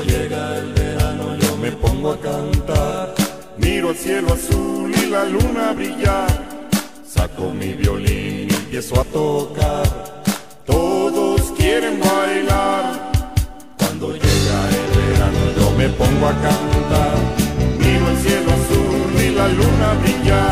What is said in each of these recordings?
Cuando llega el verano yo me pongo a cantar, miro el cielo azul y la luna brillar, saco mi violín y empiezo a tocar, todos quieren bailar. Cuando llega el verano yo me pongo a cantar, miro el cielo azul y la luna brillar.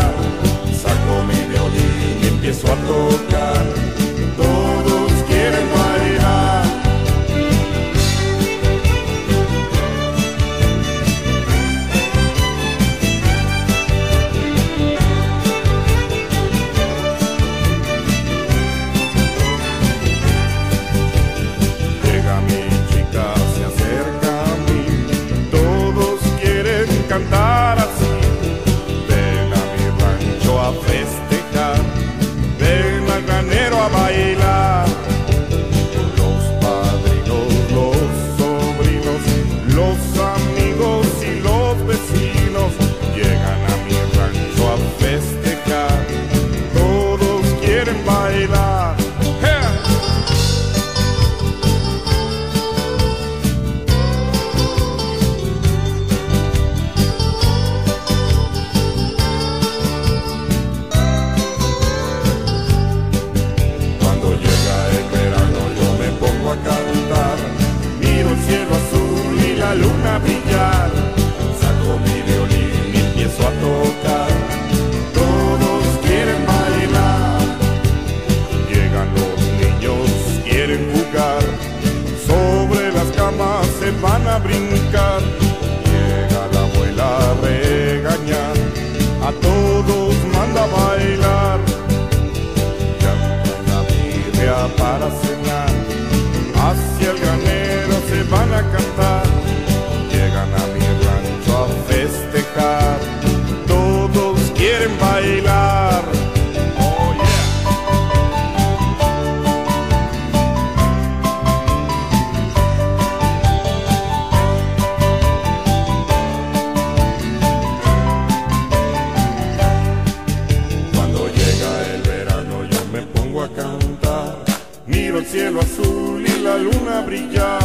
brillar.